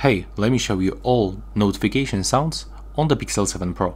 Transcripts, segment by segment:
Hey, let me show you all notification sounds on the Pixel 7 Pro.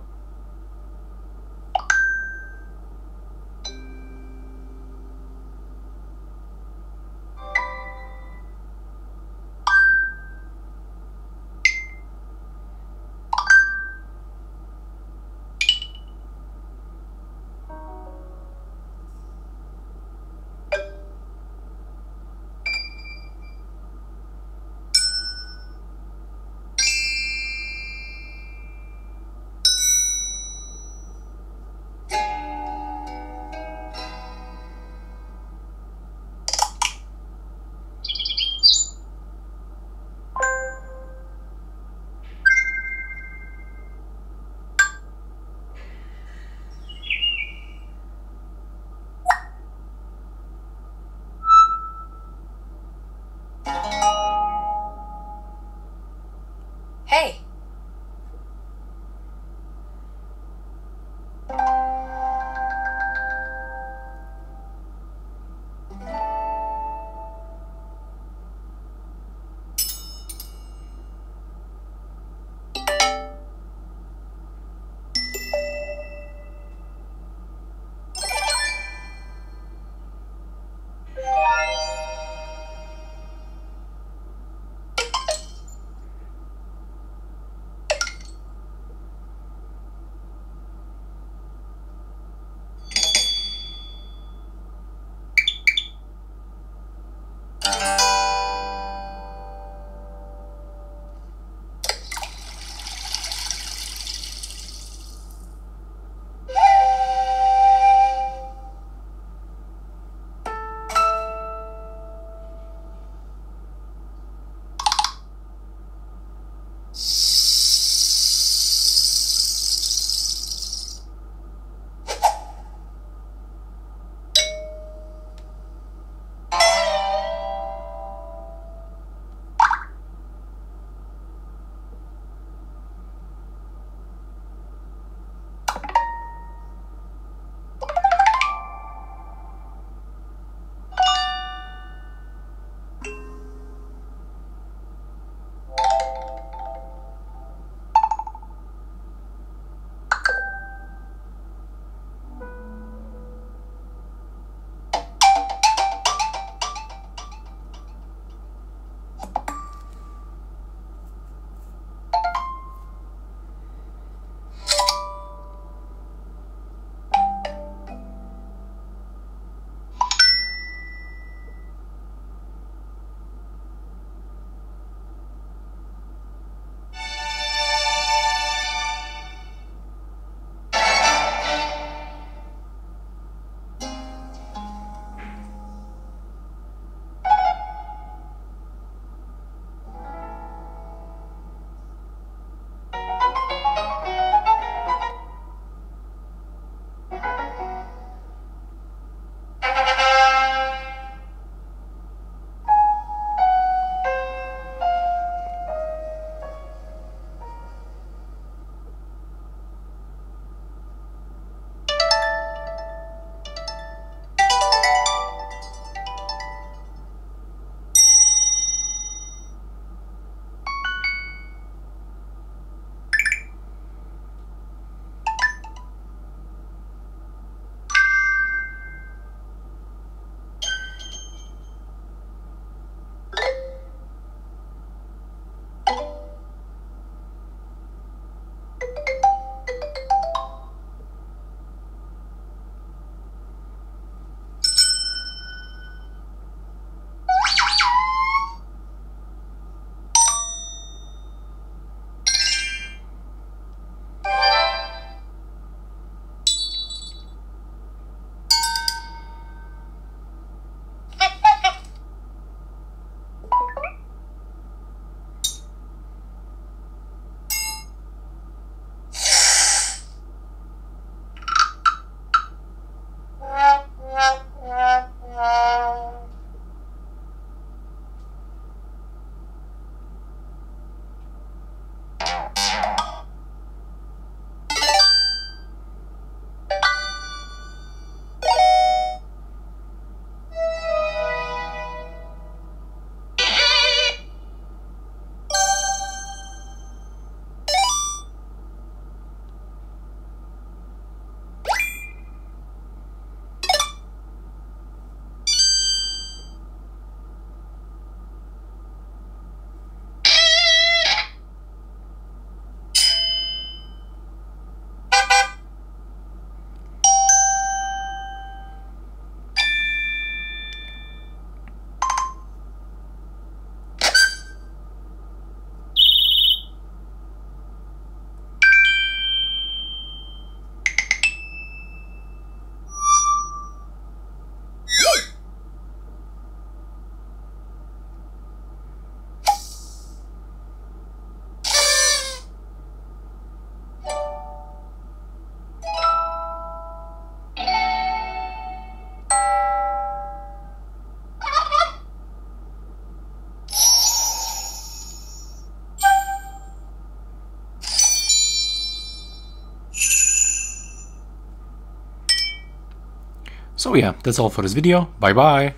So yeah, that's all for this video. Bye bye!